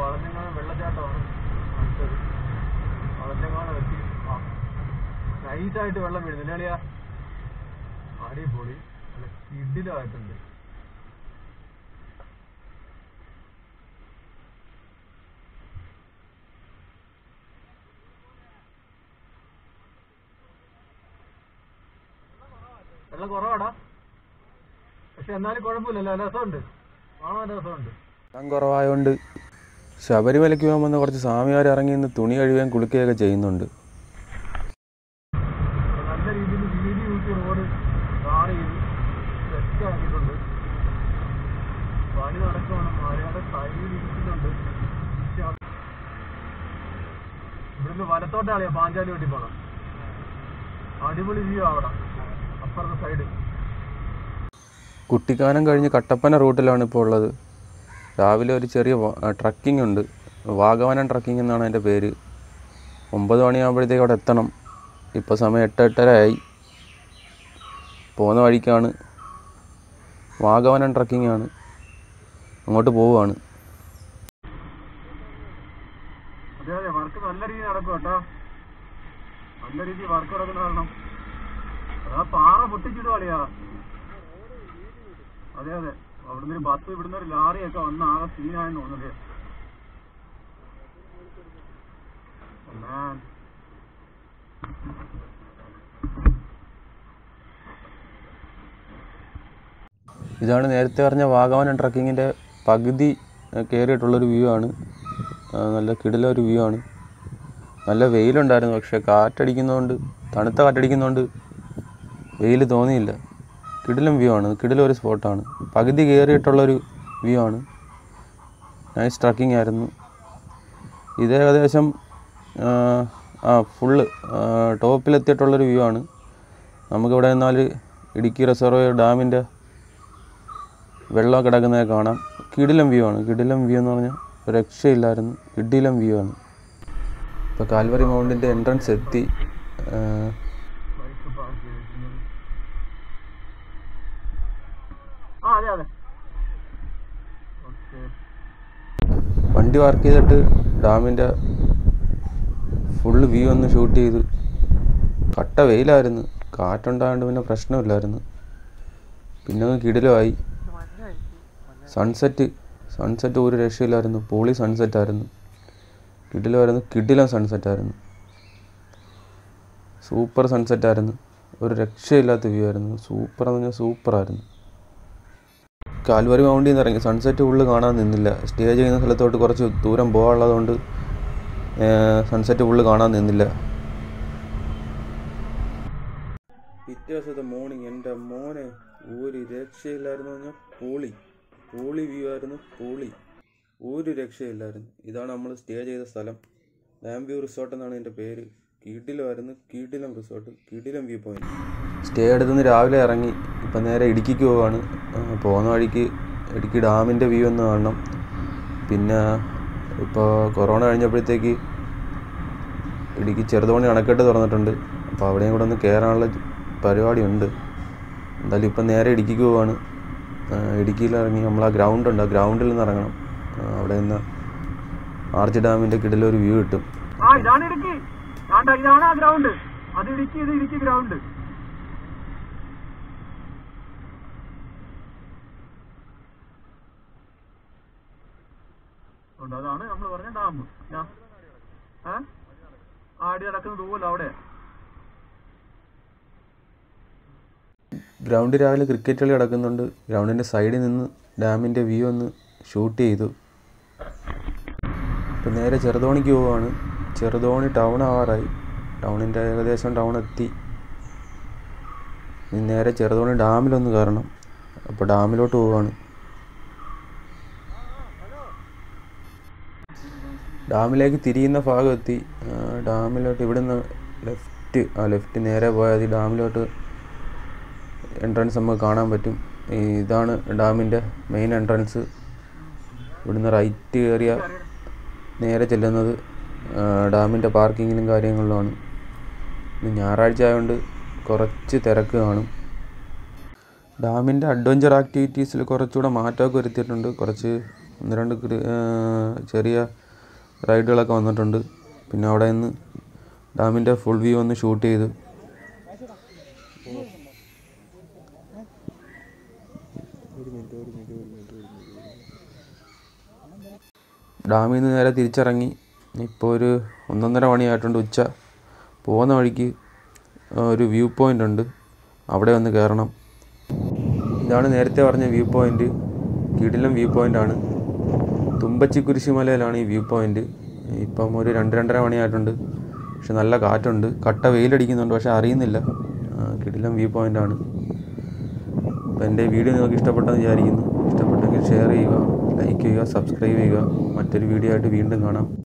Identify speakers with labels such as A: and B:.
A: വളഞ്ഞങ്ങാനം വെള്ളച്ചാട്ടമാണ് അടുത്തത് വളഞ്ഞങ്ങാനം എത്തി. നൈസായിട്ട് വെള്ളം വീഴുന്നില്ല കളിയാ അടിപൊളി. നല്ല കിടിലായിട്ടുണ്ട്. വെള്ളം കുറവാടാ. പക്ഷെ എന്നാലും കുഴപ്പമില്ലല്ലോ. രസമുണ്ട്. കാണാൻ രസമുണ്ട്.
B: വെള്ളം കുറവായതുകൊണ്ട് ശബരിമലയ്ക്ക് പോകാൻ വന്ന കുറച്ച് സ്വാമിമാർ ഇറങ്ങി നിന്ന് തുണി കഴുകാൻ കുളിക്കുകയൊക്കെ ചെയ്യുന്നുണ്ട്.
A: ഇവിടുന്ന് വലത്തോട്ടാളിയാ പാഞ്ചാലി വെട്ടി പോണം അടിപൊളി വ്യൂ അവിടെ. അപ്പുറത്തെ സൈഡ്
B: കുട്ടിക്കാനം കഴിഞ്ഞ് കട്ടപ്പന റൂട്ടിലാണ് ഇപ്പോൾ ഉള്ളത്. രാവിലെ ഒരു ചെറിയ ട്രക്കിംഗ് ഉണ്ട്. വാഗവനം ട്രക്കിംഗ് എന്നാണ് അതിന്റെ പേര്. ഒമ്പത് മണിയാകുമ്പോഴത്തേക്ക് അവിടെ എത്തണം. ഇപ്പോൾ സമയം എട്ട് എട്ടര ആയി. പോകുന്ന വഴിക്കാണ്. വാഗവനം ട്രക്കിംഗ് ആണ്. അങ്ങോട്ട് പോവുകയാണ്.
A: അതെ അതെ വർക്ക് നല്ല രീതിയിൽ നല്ല രീതിയിൽ വർക്ക് പാറ അതെ അതെ. അവിടുന്ന് ഒരു ബസ് ഇവിടുന്ന് ഒരു ലാറിയൊക്കെ വന്ന് ആകെ സീനായെന്ന് തോന്നുന്നത്
B: ഇതാണ് നേരത്തെ പറഞ്ഞ വാഗമനം ട്രക്കിങ്ങിന്റെ പകുതി കയറിയിട്ടുള്ളൊരു വ്യൂ ആണ്. നല്ല നല്ല കിടിലൊരു വ്യൂ ആണ്. നല്ല വെയിലുണ്ടായിരുന്നു പക്ഷേ കാറ്റടിക്കുന്നതുകൊണ്ട് തണുത്ത കാറ്റടിക്കുന്നതുകൊണ്ട് വെയിൽ തോന്നിയില്ല. കിടിലം വ്യൂ ആണ്. കിടിലൊരു സ്പോട്ടാണ് പകുതി കയറിയിട്ടുള്ളൊരു വ്യൂ ആണ്. നൈസ് ട്രക്കിംഗ് ആയിരുന്നു. ഇത് ഏകദേശം ആ, ഫുള്ള് ടോപ്പിലെത്തിയിട്ടുള്ളൊരു വ്യൂ ആണ്. നമുക്കിവിടെ നിന്നാൽ ഇടുക്കി റിസർവ് ഡാമിന്റെ വെള്ളം കിടക്കുന്നത് കാണാം. കിടിലം വ്യൂ ആണ്. കിടിലം വ്യൂ എന്ന് പറഞ്ഞാൽ രക്ഷയില്ലായിരുന്നു. കിടിലം വ്യൂ ആണ്. ഇപ്പോൾ കാൽവറി മൗണ്ടിന്റെ എൻട്രൻസ് എത്തി ആ,
A: ബൈക്ക് പാർക്ക് ചെയ്തിരിക്കുന്നത് ആ അതെ അതെ ഓക്കെ
B: വണ്ടി വർക്ക് ചെയ്തിട്ട് ഡാമിന്റെ ഫുള്ള് വ്യൂ ഒന്ന് ഷൂട്ട് ചെയ്ത്. കട്ട വെയിലായിരുന്നു. കാറ്റുണ്ടായതുകൊണ്ട് പിന്നെ പ്രശ്നമില്ലായിരുന്നു. പിന്നെ അങ്ങ് കിടിലമായി. സൺസെറ്റ് സൺസെറ്റ് ഒരു രക്ഷയില്ലായിരുന്നു. പോളി സൺസെറ്റ് ആയിരുന്നു. കിടിലമായിരുന്നു. കിടിലം സൺസെറ്റ് ആയിരുന്നു. സൂപ്പർ സൺസെറ്റ് ആയിരുന്നു. ഒരു രക്ഷയില്ലാത്ത വ്യൂ ആയിരുന്നു. സൂപ്പർ എന്ന് പറഞ്ഞാൽ സൂപ്പറായിരുന്നു കാൽവരി മൗണ്ടിൽ നിന്ന് ഇറങ്ങി. സൺസെറ്റ് ഫുള്ള് കാണാൻ നിന്നില്ല. സ്റ്റേ ചെയ്യുന്ന സ്ഥലത്തോട്ട് കുറച്ച് ദൂരം പോകാനുള്ളതുകൊണ്ട് സൺസെറ്റ് ഫുള്ള് കാണാൻ നിന്നില്ല. പിറ്റേ ദിവസത്തെ മോർണിംഗ് എന്റെ മോനെ ഒരു രക്ഷയില്ലായിരുന്നു പറഞ്ഞാൽ പോളി. പോളി വ്യൂ ആയിരുന്നു പൂളി. ഒരു രക്ഷയില്ലായിരുന്നു. ഇതാണ് നമ്മൾ സ്റ്റേ ചെയ്ത സ്ഥലം. ഡാം വ്യൂ റിസോർട്ട് എന്നാണ് എന്റെ പേര്. കീട്ടിലുമായിരുന്നു കീട്ടിലം റിസോർട്ട് കീട്ടിലം വ്യൂ പോയിന്റ് സ്റ്റേ എടുത്തുനിന്ന് രാവിലെ ഇറങ്ങി. ഇപ്പം നേരെ ഇടുക്കിക്ക് പോവാണ്. പോകുന്ന വഴിക്ക് ഇടുക്കി ഡാമിന്റെ വ്യൂ ഒന്ന് കാണണം. പിന്നെ ഇപ്പോൾ കൊറോണ കഴിഞ്ഞപ്പോഴത്തേക്ക് ഇടുക്കി ചെറുതോണി അണക്കെട്ട് തുറന്നിട്ടുണ്ട്. അപ്പോൾ അവിടെയും കൂടെ ഒന്ന് കയറാനുള്ള പരിപാടിയുണ്ട്. എന്തായാലും ഇപ്പം നേരെ ഇടുക്കിക്ക് പോവാണ്. ഇടുക്കിയിലിറങ്ങി നമ്മൾ ആ ഗ്രൗണ്ട് ഉണ്ട്. ആ ഗ്രൗണ്ടിൽ നിന്ന് ഇറങ്ങണം. അവിടെ നിന്ന് ആർച്ച് ഡാമിന്റെ കിടലൊരു വ്യൂ കിട്ടും.
A: ആ ഇതാണ് ഇടുക്കി. ഇതാണ് ആ ഗ്രൗണ്ട്. അത് ഇടുക്കി ഇത് ഇടുക്കി ഗ്രൗണ്ട്. ഉണ്ട്. അതാണ് നമ്മൾ പറഞ്ഞ ഡാം. ആടി നടക്കുന്ന ദൂല അവിടെ.
B: ഗ്രൗണ്ട് രാവിലെ ക്രിക്കറ്റ് കളി നടക്കുന്നുണ്ട്. ഗ്രൗണ്ടിന്റെ സൈഡിൽ നിന്ന് ഡാമിന്റെ വ്യൂ ഒന്ന് ഷൂട്ട് ചെയ്തു. ഇപ്പം നേരെ ചെറുതോണിക്ക് പോവാണ്. ചെറുതോണി ടൗൺ ആവാറായി. ടൗണിന്റെ ഏകദേശം ടൗൺ എത്തി. നേരെ ചെറുതോണി ഡാമിലൊന്ന് കയറണം. അപ്പോൾ ഡാമിലോട്ട് പോവാണ്. ഡാമിലേക്ക് തിരിയുന്ന ഭാഗം എത്തി ആ, ഡാമിലോട്ട് ഇവിടുന്ന് ലെഫ്റ്റ് ആ ലെഫ്റ്റ് നേരെ പോയാൽ ഡാമിലോട്ട് എൻട്രൻസ് നമുക്ക് കാണാൻ പറ്റും. ഇതാണ് ഡാമിന്റെ മെയിൻ എൻട്രൻസ് ഇവിടുന്ന് റൈറ്റ് കയറിയ നേരെ ചെല്ലുന്നത് ഡാമിന്റെ പാർക്കിങ്ങിലും കാര്യങ്ങളിലുമാണ്. ഇന്ന് ഞായറാഴ്ച ആയതുകൊണ്ട് കുറച്ച് തിരക്ക് കാണും. ഡാമിന്റെ അഡ്വഞ്ചർ ആക്ടിവിറ്റീസിൽ കുറച്ചുകൂടെ മാറ്റമൊക്കെ വരുത്തിയിട്ടുണ്ട്. കുറച്ച് ഒന്ന് രണ്ട് ചെറിയ റൈഡുകളൊക്കെ വന്നിട്ടുണ്ട്. പിന്നെ അവിടെ നിന്ന് ഡാമിന്റെ ഫുൾ വ്യൂ ഒന്ന് ഷൂട്ട് ചെയ്തു. ഡാമിൽ നിന്ന് നേരെ തിരിച്ചിറങ്ങി. ഇപ്പോൾ ഒരു ഒന്നൊന്നര മണിയായിട്ടുണ്ട് ഉച്ച. പോകുന്ന വഴിക്ക് ഒരു വ്യൂ പോയിന്റ് ഉണ്ട്. അവിടെ ഒന്ന് കയറണം. ഇതാണ് നേരത്തെ പറഞ്ഞ വ്യൂ പോയിന്റ് കിടിലം വ്യൂ പോയിന്റ് ആണ്. തുമ്പച്ചി കുരിശുമലയിലാണ് ഈ വ്യൂ പോയിന്റ് ഇപ്പം ഒരു രണ്ട് രണ്ടര മണിയായിട്ടുണ്ട്. പക്ഷെ നല്ല കാറ്റുണ്ട്. കട്ട വെയിലടിക്കുന്നുണ്ട്. പക്ഷെ അറിയുന്നില്ല. കിടിലം വ്യൂ പോയിന്റ് ആണ്. അപ്പോൾ എന്റെ വീഡിയോ നിങ്ങൾക്ക് ഇഷ്ടപ്പെട്ടെന്ന് വിചാരിക്കുന്നു. ഇഷ്ടപ്പെട്ടെങ്കിൽ ഷെയർ ചെയ്യുക ലൈക്ക് ചെയ്യുക സബ്സ്ക്രൈബ് ചെയ്യുക. മറ്റൊരു വീഡിയോ ആയിട്ട് വീണ്ടും കാണാം.